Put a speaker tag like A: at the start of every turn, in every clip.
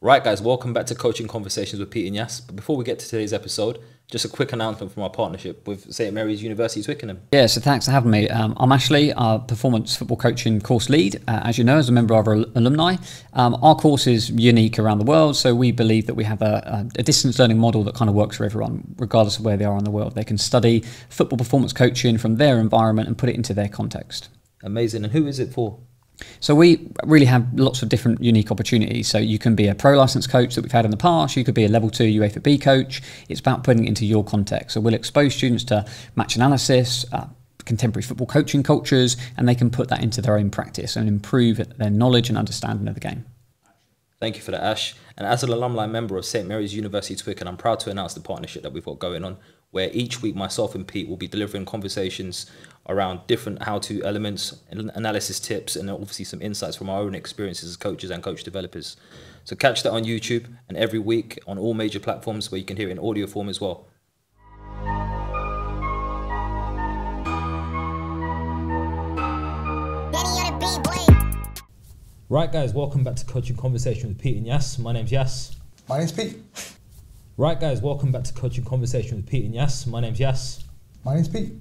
A: Right, guys, welcome back to Coaching Conversations with Pete and Yas. But before we get to today's episode, just a quick announcement from our partnership with St Mary's University Twickenham.
B: Yeah, so thanks for having me. Um, I'm Ashley, our performance football coaching course lead. Uh, as you know, as a member of our alumni, um, our course is unique around the world. So we believe that we have a, a, distance learning model that kind of works for everyone, regardless of where they are in the world. They can study football performance coaching from their environment and put it into their context.
A: Amazing. And who is it for?
B: So we really have lots of different unique opportunities. So you can be a pro license coach that we've had in the past. You could be a level two UEFA B coach. It's about putting it into your context. So we'll expose students to match analysis, uh, contemporary football coaching cultures, and they can put that into their own practice and improve their knowledge and understanding of the game.
A: Thank you for that, Ash. And as an alumni member of St Mary's University Twickenham, I'm proud to announce the partnership that we've got going on, where each week myself and Pete will be delivering conversations around different how-to elements, analysis tips, and obviously some insights from our own experiences as coaches and coach developers. So catch that on YouTube and every week on all major platforms where you can hear it in audio form as well. Right, guys, welcome back to Coaching Conversation with Pete and Yas. My name's Yas.
C: My name's Pete.
A: Right, guys, welcome back to Coaching Conversation with Pete and Yas. My name's Yas.
C: My name's Pete.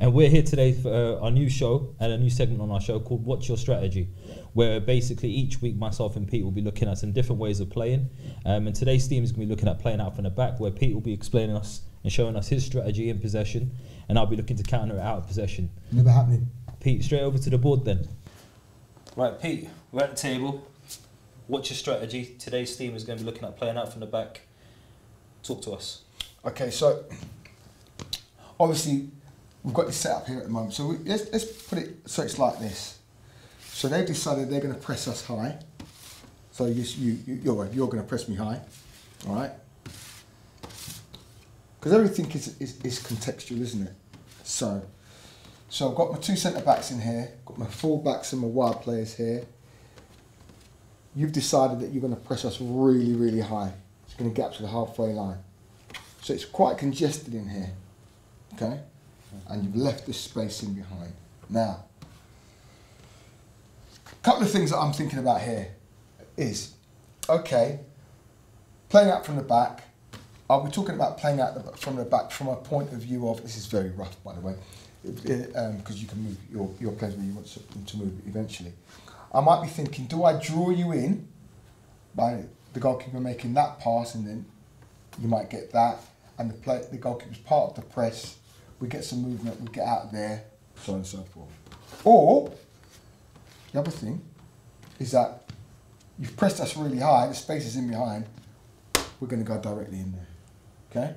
A: and we're here today for uh, our new show and a new segment on our show called What's Your Strategy? Where basically each week myself and Pete will be looking at some different ways of playing. Um, and today's theme is going to be looking at playing out from the back, where Pete will be explaining us and showing us his strategy in possession, and I'll be looking to counter it out of possession.
C: Never happening.
A: Pete, straight over to the board then. Right, Pete, we're at the table. What's your strategy? Today's theme is going to be looking at playing out from the back. Talk to us.
C: Okay, so obviously we've got this set up here at the moment. So we, let's, let's put it so it's like this. So they've decided they're going to press us high. So you, you, you, you're, you're going to press me high, all right? Because everything is, is, is contextual, isn't it? So so I've got my two centre backs in here, got my full backs and my wide players here. You've decided that you're going to press us really, really high. It's going to get up to the halfway line. So it's quite congested in here, okay? And you've left this space in behind. Now, a couple of things that I'm thinking about here is, okay, playing out from the back. Are we talking about playing out from the back from a point of view of, this is very rough by the way, because um, you can move your, your players where you want to move eventually. I might be thinking, do I draw you in by the goalkeeper making that pass and then you might get that and the play, the goalkeeper's part of the press, we get some movement, we get out of there, so on and so forth. Or, the other thing is that you've pressed us really high, the space is in behind, we're going to go directly in there. Okay?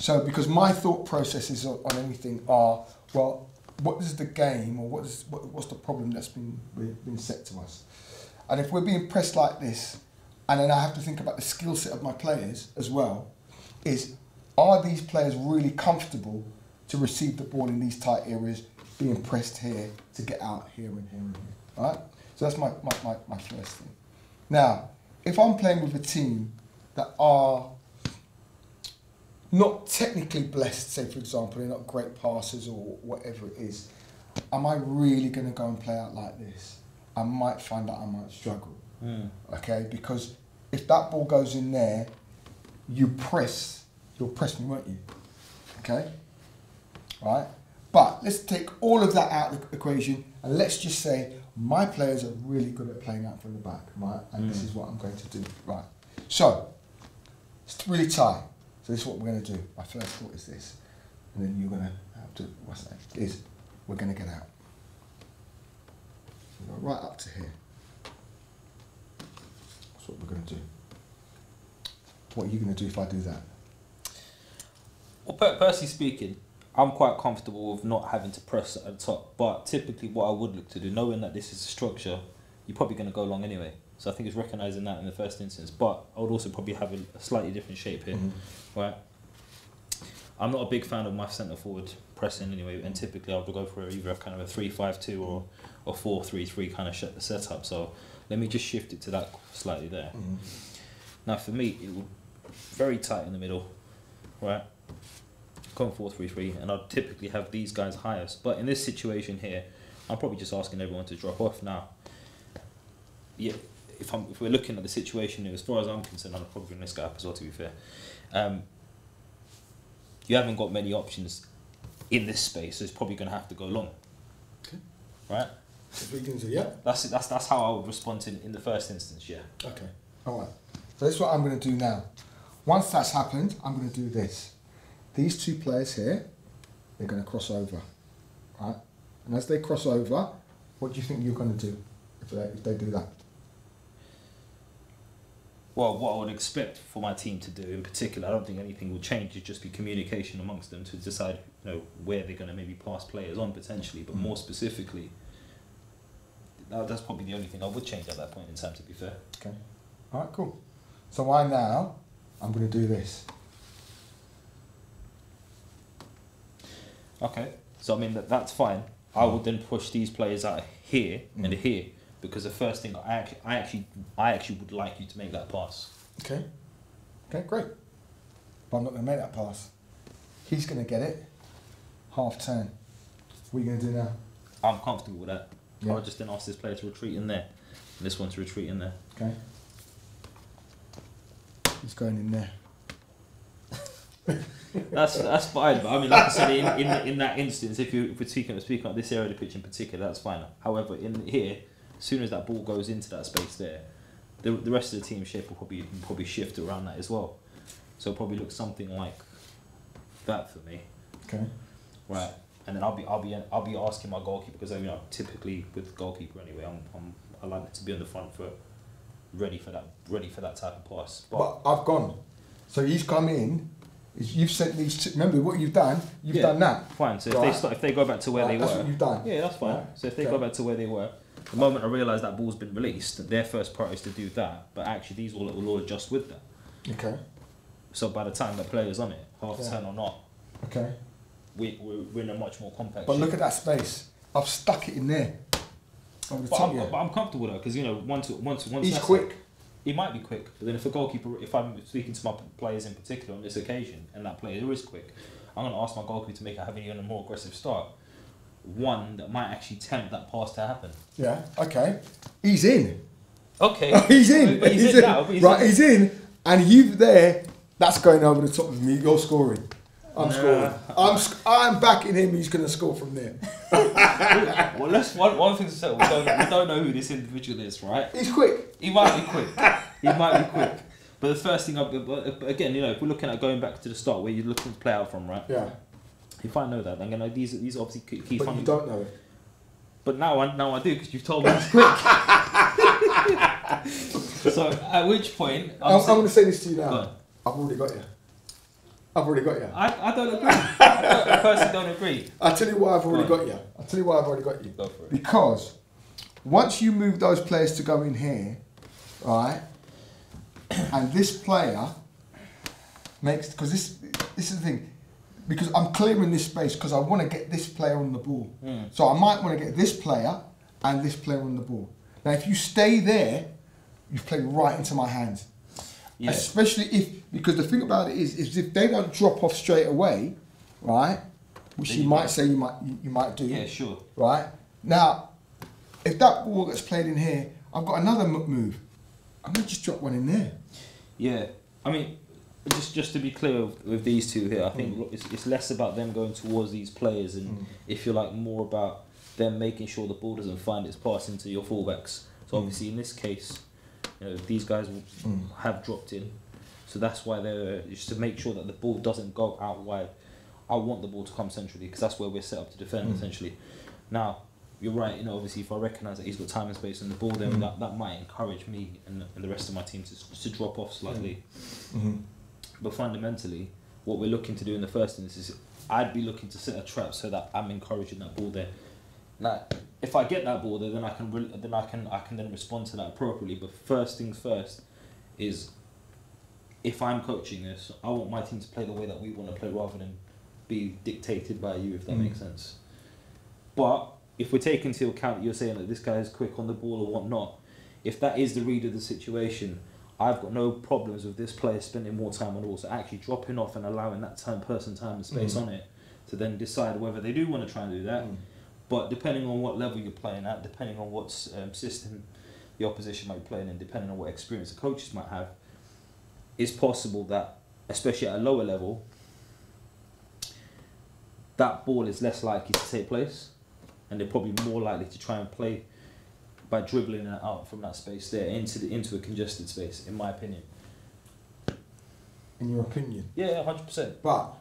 C: So, because my thought processes on, on anything are well, what is the game or what is, what, what's the problem that's been, been set to us? And if we're being pressed like this, and then I have to think about the skill set of my players as well, is are these players really comfortable to receive the ball in these tight areas, being pressed here to get out here and here and here, right? So that's my, my, my, my first thing. Now, if I'm playing with a team that are not technically blessed, say for example, they're not great passers or whatever it is, am I really going to go and play out like this? I might find that I might struggle. Mm. Okay, because if that ball goes in there, you press, you'll press me, won't you? Okay, right? But let's take all of that out of the equation and let's just say my players are really good at playing out from the back, right? And mm. this is what I'm going to do, right? So, it's really tight. So this is what we're going to do. My first thought is this, and then you're going to have to, what's that, is we're going to get out. So right up to here. That's what we're going to do. What are you going to do if I do that?
A: Well, personally speaking, I'm quite comfortable with not having to press at the top, but typically what I would look to do, knowing that this is a structure, you're probably going to go long anyway. So I think it's recognizing that in the first instance. But I would also probably have a, a slightly different shape here, mm-hmm. right? I'm not a big fan of my centre forward pressing anyway, and typically I would go for either a kind of a three-five-two or or four-three-three kind of sh- setup. So let me just shift it to that slightly there. Mm-hmm. Now for me, it would very tight in the middle, right? Going four-three-three, and I'd typically have these guys highest. But in this situation here, I'm probably just asking everyone to drop off now. Yeah, if I'm if we're looking at the situation as far as I'm concerned, I'm probably in this guy up as well. To be fair, um, you haven't got many options in this space, so it's probably going to have to go long.
C: Okay.
A: Right.
C: If we can do, yeah.
A: That's that's that's how I would respond in, in the first instance. Yeah.
C: Okay. All right. So this is what I'm going to do now. Once that's happened, I'm going to do this. These two players here, they're going to cross over, right? And as they cross over, what do you think you're going to do if they, if they do that?
A: Well, what I would expect for my team to do in particular, I don't think anything will change. It'd just be communication amongst them to decide, you know, where they're going to maybe pass players on potentially. But
C: Mm.
A: more specifically, that, that's probably the only thing I would change at that point in time. To be fair.
C: Okay. All right, cool. So I now, I'm going to do this.
A: Okay. So I mean that that's fine. I would then push these players out here and
C: Mm.
A: here because the first thing I actually, I actually, I actually would like you to make that pass.
C: Okay. Okay, great. But I'm not going to make that pass. He's going to get it. Half turn. What are you going to do now?
A: I'm comfortable with that.
C: Yeah.
A: I'll just then ask this player to retreat in there, and this one to retreat in there.
C: Okay. He's going in there.
A: That's that's fine. But I mean, like I said, in, in in that instance, if you if we're speaking speaking about this area of the pitch in particular, that's fine. However, in here, as soon as that ball goes into that space there, the the rest of the team shape will probably probably shift around that as well. So it'll probably look something like that for me,
C: Okay.
A: right? And then I'll be I'll be I'll be asking my goalkeeper because I you know typically with goalkeeper anyway, I'm, I'm I like to be on the front foot, ready for that ready for that type of pass.
C: But I've gone. So he's come in. is You've sent these. Two, remember what you've done? You've
A: Yeah.
C: done that.
A: Fine. So if they start, if they go back to where
C: Right,
A: they
C: that's
A: were,
C: what you've done.
A: yeah, that's fine.
C: Right.
A: So if they
C: Okay.
A: go back to where they were, the moment I realise that ball's been released, their first priority is to do that. But actually, these will will all adjust with that.
C: Okay.
A: So by the time the player's on it, half
C: Yeah.
A: turn or not,
C: Okay.
A: we we're, we're in a much more compact.
C: But
A: shape.
C: look at that space. I've stuck it in there. I'm
A: But I'm, but I'm comfortable though because you know once once once
C: He's quick.
A: He might be quick, but then if a goalkeeper, if I'm speaking to my players in particular on this occasion, and that player is quick, I'm going to ask my goalkeeper to make a have even a more aggressive start. One that might actually tempt that pass to happen.
C: Yeah. Okay. He's in.
A: Okay,
C: he's in.
A: He's,
C: he's
A: in, now. He's
C: right.
A: in.
C: He's in. And you there. That's going over the top of me. You're scoring. I'm
A: Nah.
C: scoring. I'm. sc- I'm backing him. He's going to score from there.
A: well, let's one, one thing to say. We don't, we don't know who this individual is, right?
C: He's quick.
A: He might be quick. He might be quick. But the first thing, I, again, you know, if we're looking at going back to the start where you're looking to play out from, right?
C: Yeah.
A: If I know that, then you know these these are obviously key, key
C: But you don't know it.
A: But now I now I do because you've told me he's quick. so at which point I'm,
C: I'm, I'm going to say this to you now.
A: on.
C: I've already got you. I've already got you.
A: I, I don't agree. I, don't, I personally don't agree.
C: I'll tell you why I've already
A: Go
C: got you. I'll tell you why I've already got you.
A: Go for it.
C: Because once you move those players to go in here, right, and this player makes because this this is the thing because I'm clearing this space because I want to get this player on the ball.
A: Mm.
C: So I might want to get this player and this player on the ball. Now, if you stay there, you've played right into my hands.
A: Yeah.
C: Especially if because the thing about it is, is if they don't drop off straight away, right, which you
A: you
C: might
A: might-
C: say you might you, you might do
A: Yeah, sure.
C: right? Now, if that ball gets played in here, I've got another move. I'm gonna just drop one in there.
A: Yeah, I mean, just just to be clear with, with these two here, I think
C: Mm.
A: it's, it's less about them going towards these players, and
C: Mm.
A: if you like, more about them making sure the ball doesn't find its pass into your fullbacks. So
C: Mm.
A: obviously, in this case, you know, these guys
C: Mm.
A: have dropped in, so that's why they're just to make sure that the ball doesn't go out wide. I want the ball to come centrally because that's where we're set up to defend
C: Mm.
A: essentially. Now, you're right. You know, obviously, if I recognise that he's got time and space on the ball, then
C: Mm.
A: that, that might encourage me and, and the rest of my team to, to drop off slightly.
C: Mm-hmm.
A: But fundamentally, what we're looking to do in the first instance is I'd be looking to set a trap so that I'm encouraging that ball there. Now, if I get that ball there, then I can re- then I can I can then respond to that appropriately. But first things first is if I'm coaching this, I want my team to play the way that we want to play rather than be dictated by you, if that
C: Mm.
A: makes sense. But if we're taking into account you're saying that this guy is quick on the ball or whatnot, if that is the read of the situation, I've got no problems with this player spending more time on the ball. So actually dropping off and allowing that time person time and space
C: Mm.
A: on it to then decide whether they do want to try and do that.
C: Mm.
A: But depending on what level you're playing at, depending on what um, system the opposition might be playing in, depending on what experience the coaches might have, it's possible that, especially at a lower level, that ball is less likely to take place, and they're probably more likely to try and play by dribbling it out from that space there into the into a congested space. In my opinion.
C: In your opinion.
A: Yeah, hundred percent.
C: But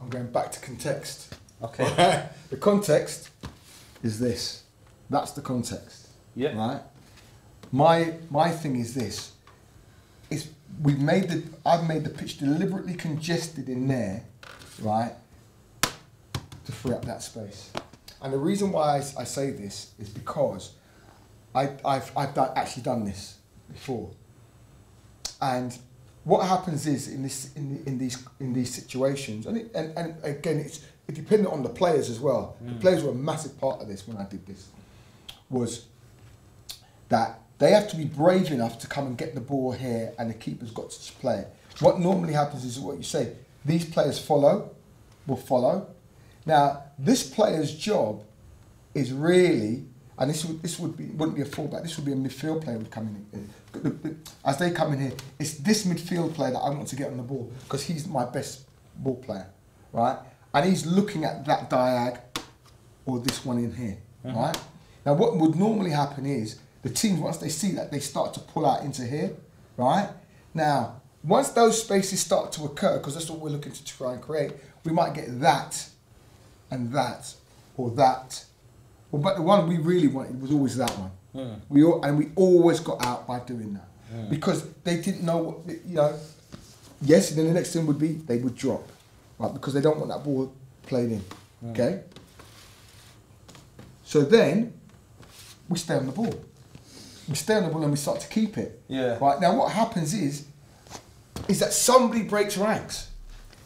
C: I'm going back to context.
A: Okay.
C: the context is this. That's the context.
A: Yeah.
C: Right? My my thing is this. It's we've made the I've made the pitch deliberately congested in there, right? To free up that space. And the reason why I, I say this is because I, I've, I've done, actually done this before. And what happens is in this in, in these in these situations, and, it, and and again, it's it depended on the players as well. The mm. players were a massive part of this when I did this. Was that they have to be brave enough to come and get the ball here, and the keeper's got to play it. What normally happens is what you say. These players follow, will follow. Now, this player's job is really, and this would this would be wouldn't be a fullback. This would be a midfield player would come in. As they come in here, it's this midfield player that I want to get on the ball because he's my best ball player, right? And he's looking at that diag or this one in here, mm-hmm. right? Now, what would normally happen is the teams once they see that they start to pull out into here, right? Now, once those spaces start to occur, because that's what we're looking to try and create, we might get that and that or that. Well, but the one we really wanted was always that one.
A: Mm.
C: We all, and we always got out by doing that because they didn't know what you know. Yes, and then the next thing would be they would drop, right? Because they don't want that ball played in. Okay. So then we stay on the ball. We stay on the ball and we start to keep it.
A: Yeah.
C: Right now, what happens is, is that somebody breaks ranks.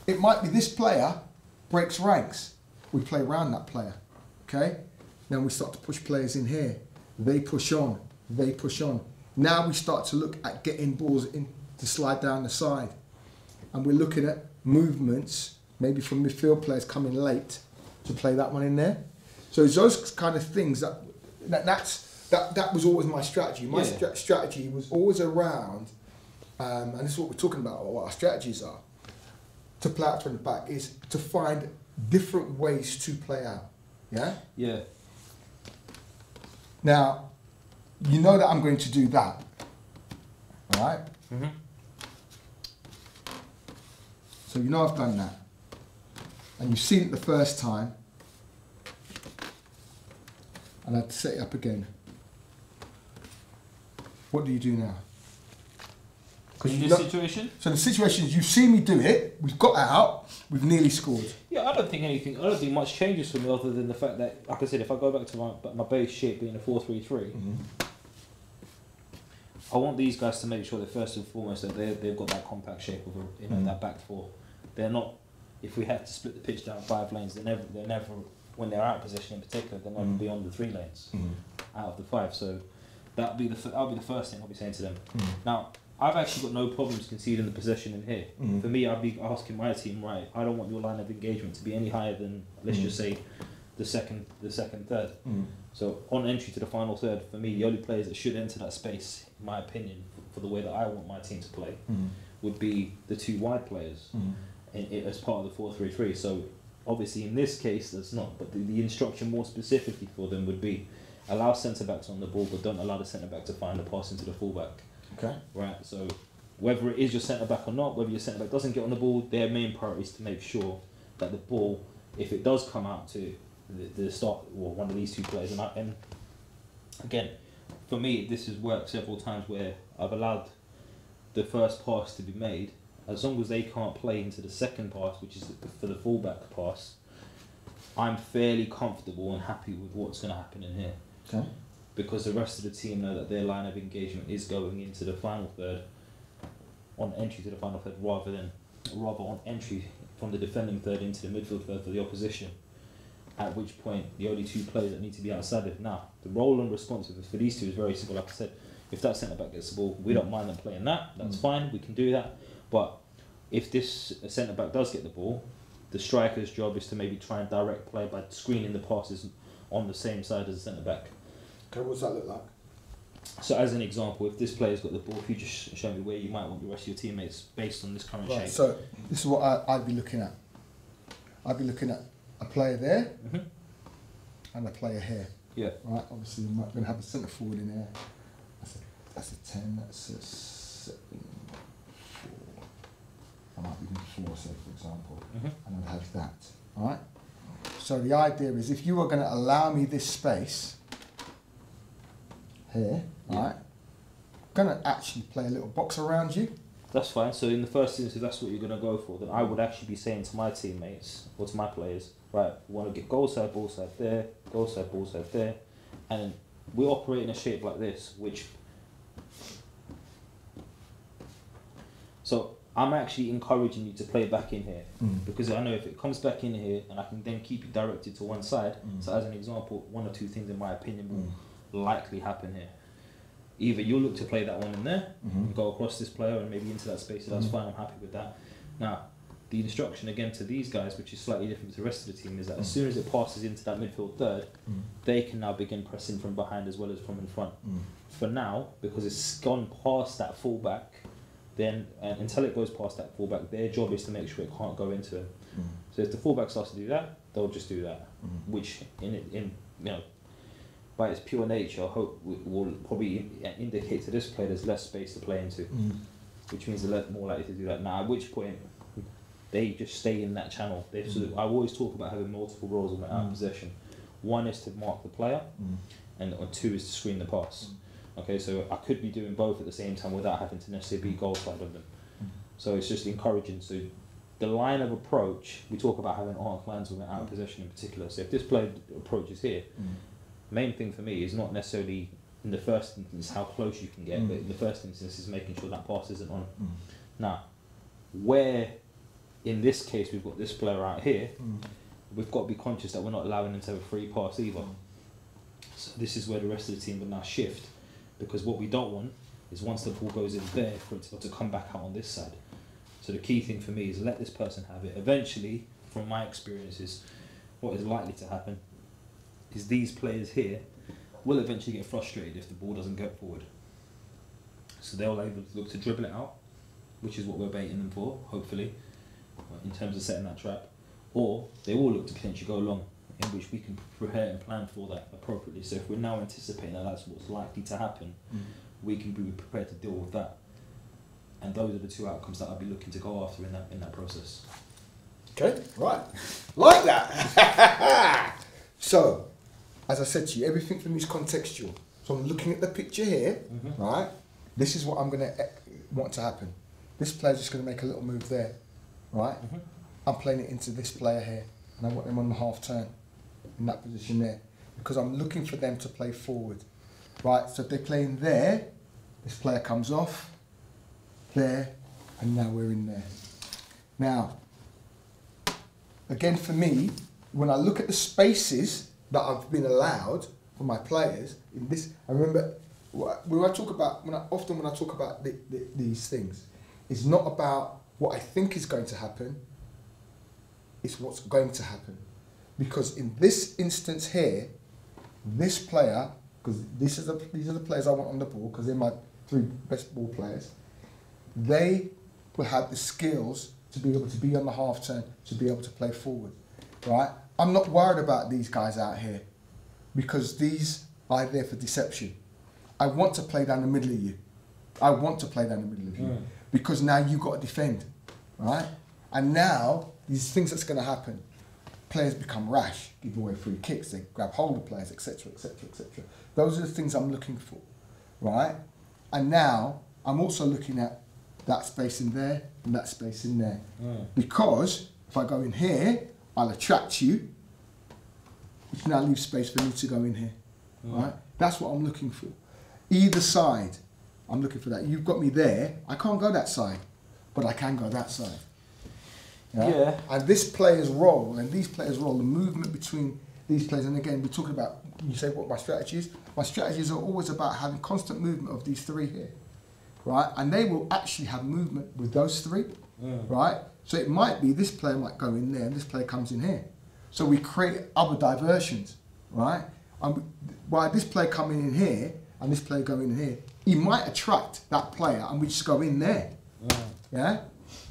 C: It might be this player breaks ranks. We play around that player. Okay. Then we start to push players in here. They push on. They push on. Now we start to look at getting balls in to slide down the side, and we're looking at movements, maybe from midfield players coming late to play that one in there. So it's those kind of things that, that that's that that was always my strategy. My
A: Yeah.
C: stra- strategy was always around, um, and this is what we're talking about. What our strategies are to play out from the back is to find different ways to play out. Yeah.
A: Yeah.
C: Now, you know that I'm going to do that. All right?
A: Mhm.
C: So you know I've done that. And you've seen it the first time. And I had to set it up again. What do you do now?
A: In
C: you
A: this
C: know-
A: situation,
C: so the situation is you've seen me do it, we've got it out, we've nearly scored.
A: yeah, I don't think anything. I don't think much changes for me other than the fact that, like I said, if I go back to my my base shape being a four three three, I want these guys to make sure that first and foremost that they they've got that compact shape of a, you know
C: Mhm.
A: that back four. They're not. If we have to split the pitch down five lanes, they're never they're never when they're out of position in particular, they're never
C: Mhm.
A: beyond the three lanes out of the five. So that'll be the f- that'll be the first thing I'll be saying to them. Now, I've actually got no problems conceding the possession in here.
C: Mhm.
A: For me, I'd be asking my team, right, I don't want your line of engagement to be any higher than, let's
C: Mhm.
A: just say, the second, the second third. So on entry to the final third, for me, the only players that should enter that space, in my opinion, for, the way that I want my team to play, would be the two wide players in, in, as part of the four three three. So obviously in this case, that's not. But the, the instruction more specifically for them would be allow centre backs on the ball, but don't allow the centre back to find a pass into the fullback.
C: Okay.
A: Right. So whether it is your centre back or not, whether your centre back doesn't get on the ball, their main priority is to make sure that the ball, if it does come out to the, the start or one of these two players, and, I, and again, for me, this has worked several times where I've allowed the first pass to be made, as long as they can't play into the second pass, which is for the fullback pass. I'm fairly comfortable and happy with what's going to happen in here
C: Okay.
A: Because the rest of the team know that their line of engagement is going into the final third on entry to the final third rather than rather on entry from the defending third into the midfield third for the opposition. At which point the only two players that need to be outside it now. The role and responsiveness for these two is very simple. Like I said, if that centre back gets the ball, we don't mind them playing that. That's
C: Mm.
A: fine. We can do that. But if this centre back does get the ball, the striker's job is to maybe try and direct play by screening the passes on the same side as the centre back.
C: Okay, what does that look like?
A: So as an example, if this player's got the ball, if you just show me where you might want the rest of your teammates based on this current
C: Right,
A: shape.
C: so this is what I, I'd be looking at. I'd be looking at a player there
A: Mhm.
C: and a player here.
A: Yeah.
C: Right, obviously we're going to have a centre forward in there. That's a, that's a 10, that's a 7, 4. I might be doing 4, say, for example.
A: Mhm.
C: And I'd have that. Alright? So the idea is if you are going to allow me this space here,
A: Yeah.
C: right, to actually play a little box around you.
A: That's fine. So in the first instance, if that's what you're going to go for, then I would actually be saying to my teammates or to my players, right, we want to get goal side, ball side there, goal side, ball side there, and we operate in a shape like this, which. So I'm actually encouraging you to play back in here
C: Mm.
A: because I know if it comes back in here and I can then keep you directed to one side.
C: Mm.
A: So as an example, one or two things in my opinion will likely happen here. Either you'll look to play that one in there
C: Mhm.
A: and go across this player and maybe into that space. So that's
C: Mhm.
A: fine. I'm happy with that. Now, the instruction again to these guys, which is slightly different to the rest of the team, is that as
C: Mm.
A: soon as it passes into that midfield third,
C: Mm.
A: they can now begin pressing from behind as well as from in front.
C: Mm.
A: For now, because it's gone past that fullback, then uh, until it goes past that fullback, their job is to make sure it can't go into him.
C: Mm.
A: So if the fullback starts to do that, they'll just do that, which in in you know by its pure nature, I hope will probably indicate to this player there's less space to play into,
C: Mm.
A: which means they're more likely to do that. Now, at which point they just stay in that channel. They sort of, I always talk about having multiple roles in our
C: Mm.
A: possession. One is to mark the player,
C: Mm.
A: and or two is to screen the pass. Okay, so I could be doing both at the same time without having to necessarily be goal side of them.
C: Mm.
A: So it's just encouraging. So the line of approach, we talk about having arc lines with out of possession in particular. So if this player approaches here,
C: Mm.
A: Main thing for me is not necessarily in the first instance how close you can get,
C: Mm.
A: but in the first instance is making sure that pass isn't on.
C: Mm.
A: Now, where in this case we've got this player out here,
C: Mm.
A: we've got to be conscious that we're not allowing them to have a free pass either. So this is where the rest of the team will now shift, because what we don't want is once the ball goes in there for it to, to come back out on this side. So the key thing for me is let this person have it. Eventually, from my experiences, what is likely to happen is these players here will eventually get frustrated if the ball doesn't get forward. So they'll either look to dribble it out, which is what we're baiting them for, hopefully, in terms of setting that trap, or they will look to potentially go long, in which we can prepare and plan for that appropriately. So if we're now anticipating that that's what's likely to happen,
C: Mm.
A: we can be prepared to deal with that. And those are the two outcomes that I'd be looking to go after in that in that process.
C: Okay, right. Like that. so, as I said to you, everything for me is contextual. So I'm looking at the picture here,
A: Mhm.
C: right? This is what I'm going to want to happen. This player's just going to make a little move there, right?
A: Mhm.
C: I'm playing it into this player here, and I want them on the half turn in that position there because I'm looking for them to play forward, right? So if they're playing there, this player comes off, there, and now we're in there. Now, again for me, when I look at the spaces that I've been allowed for my players in this, I remember when I talk about when I, often when I talk about the, the, these things, it's not about what I think is going to happen. It's what's going to happen, because in this instance here, this player, because this is the, these are the players I want on the ball because they're my three best ball players. They will have the skills to be able to be on the half turn, to be able to play forward, right? I'm not worried about these guys out here because these are there for deception. I want to play down the middle of you. I want to play down the middle of you
A: Mm.
C: because now you've got to defend, right? And now these things that's going to happen. Players become rash, give away free kicks, they grab hold of players, etc., etc., etc. Those are the things I'm looking for, right? And now I'm also looking at that space in there and that space in there.
A: Mm.
C: Because if I go in here, I'll attract you, which now leaves space for me to go in here.
A: Mm.
C: Right? That's what I'm looking for. Either side, I'm looking for that. You've got me there. I can't go that side, but I can go that side.
A: Yeah.
C: And this player's role and these players' role, the movement between these players, and again, we're talking about, you say what my strategy is. My strategies are always about having constant movement of these three here. Right? And they will actually have movement with those three
A: Mm.
C: right? So it might be this player might go in there and this player comes in here. So we create other diversions, right? And by this player coming in here, and this player going in here, he might attract that player, and we just go in there. Mm. Yeah.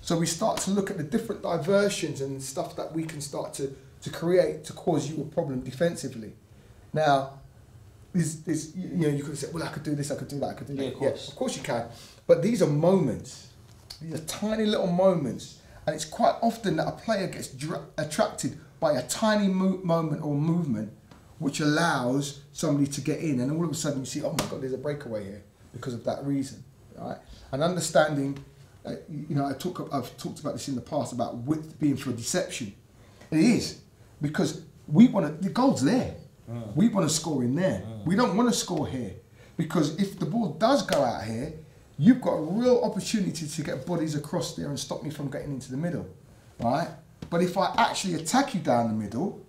C: So we start to look at the different diversions and stuff that we can start to, to create to cause you a problem defensively. Now, is is you know you could say, well, I could do this, I could do that, I could do that.
A: Yeah, of course.
C: of course you can. But these are moments. These are tiny little moments, and it's quite often that a player gets dra- attracted by a tiny mo- moment or movement, which allows somebody to get in, and all of a sudden you see, oh my God, there's a breakaway here because of that reason, right? And understanding, uh, you know, I talk, I've talked about this in the past about width being for deception. It is because we want to. The goal's there. We want to score in there. We don't want to score here because if the ball does go out here, you've got a real opportunity to get bodies across there and stop me from getting into the middle, right? But if I actually attack you down the middle,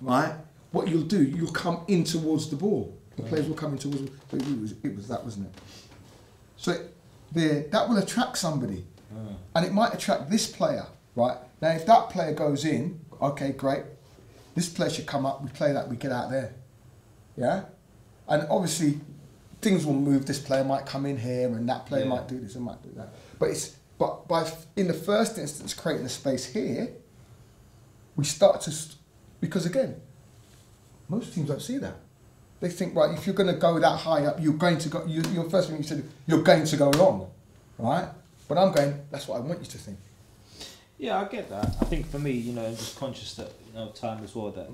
C: right, what you'll do, you'll come in towards the ball. The players will come in towards. It was, it was that, wasn't it? So there, that will attract somebody, ah. and it might attract this player, right? Now, if that player goes in, okay, great. This player should come up. We play that. We get out there, yeah. And obviously, things will move. This player might come in here, and that player
A: Yeah.
C: might do this and might do that. But it's but by in the first instance creating a space here, we start to because again, most teams don't see that. They think right if you're going to go that high up, you're going to go. You, your first thing you said, you're going to go long, right? But I'm going. That's what I want you to think.
A: Yeah, I get that. I think for me, you know, I'm just conscious that you know time as well that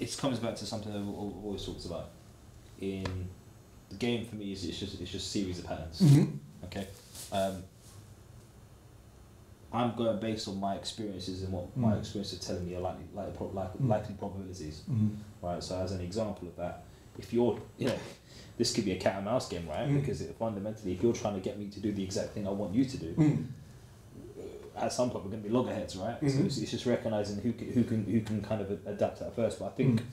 A: it comes back to something that I've always talked about. In the game, for me, is it's just it's just series of patterns.
C: Mm-hmm.
A: Okay, um, I'm going based on my experiences and what my experiences are telling me are likely like, pro- like
C: Mm.
A: likely probabilities.
C: Mm-hmm.
A: Right. So as an example of that, if you're you know. This could be a cat and mouse game, right?
C: Mm.
A: Because it, fundamentally, if you're trying to get me to do the exact thing I want you to do,
C: Mm.
A: at some point we're going to be loggerheads, right? So
C: Mhm.
A: it's, it's just recognizing who can, who can who can kind of adapt at first. But I think
C: Mm.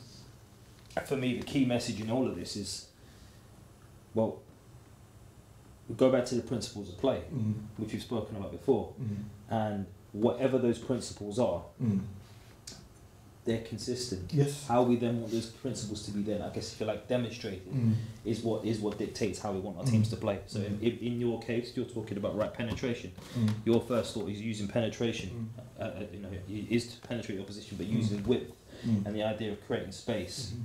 A: For me the key message in all of this is, well, we go back to the principles of play,
C: Mm.
A: which we've spoken about before,
C: Mm.
A: and whatever those principles are,
C: Mm.
A: they're consistent.
C: Yes.
A: How we then want those principles to be then, I guess if you like demonstrated, is what is what dictates how we want our teams to play. So in, in, your case, you're talking about right penetration. Your first thought is using penetration, uh, uh, you know, is to penetrate your position, but using width and the idea of creating space
C: Mhm.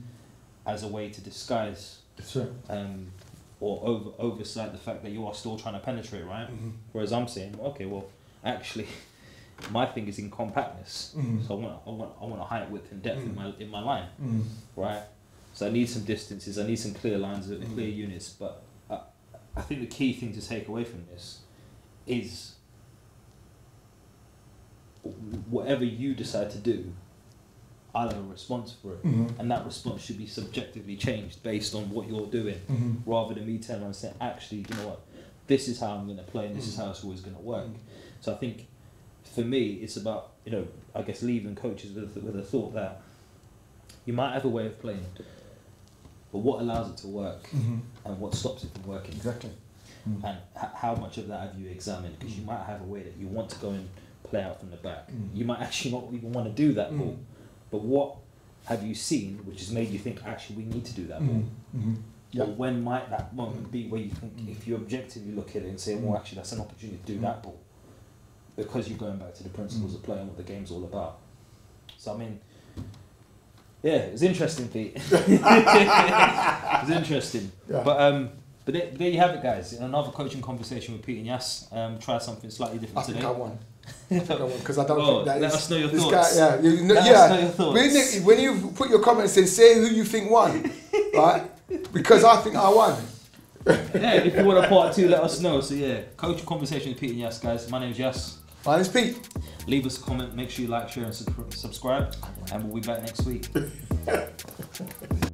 A: As a way to disguise
C: right.
A: um, or over oversight the fact that you are still trying to penetrate, right?
C: Mhm.
A: Whereas I'm saying, okay, well, actually, my thing is in compactness.
C: Mhm.
A: So I want, I want, I want a height, width, and depth in
C: Mm.
A: my in my line,
C: Mm.
A: right? So I need some distances. I need some clear lines, uh,
C: Mm.
A: clear units. But I, I think the key thing to take away from this is whatever you decide to do, I'll have a response for it.
C: Mhm.
A: And that response should be subjectively changed based on what you're doing,
C: Mhm.
A: rather than me telling and saying, actually, you know what, this is how I'm going to play and this is
C: Mm.
A: how it's always going to work.
C: Mm.
A: So I think for me, it's about, you know, I guess leaving coaches with, with a thought that you might have a way of playing, but what allows it to work
C: Mhm.
A: and what stops it from working?
C: Exactly. Mm.
A: And h- how much of that have you examined? Because you might have a way that you want to go and play out from the back. You might actually not even want to do that ball. But what have you seen which has made you think actually we need to do that more?
C: Mhm. Mhm. Yeah.
A: Or when might that moment be where you think
C: Mm.
A: if you objectively look at it and say,
C: Mm.
A: well actually that's an opportunity to do
C: Mm.
A: that ball. Because you're going back to the principles
C: Mm.
A: of play and what the game's all about. So I mean yeah, it was interesting, Pete. it was interesting.
C: Yeah.
A: But um but there, there you have it guys. Another coaching conversation with Pete and Yas. Um try something slightly
C: I
A: different
C: think
A: today.
C: I won. I think I won because I don't
A: Oh,
C: think that
A: let
C: is-
A: us know your
C: this
A: thoughts.
C: Guy, yeah, you know,
A: Let us
C: yeah.
A: know your thoughts.
C: When, you- when you put your comments in, say who you think won, right? Because I think I won.
A: yeah, if you want a part two, let us know. So yeah, coaching conversation with Pete and Yas guys. My name's Yas.
C: My name's Pete.
A: Leave us a comment, make sure you like, share and sub- subscribe and we'll be back next week.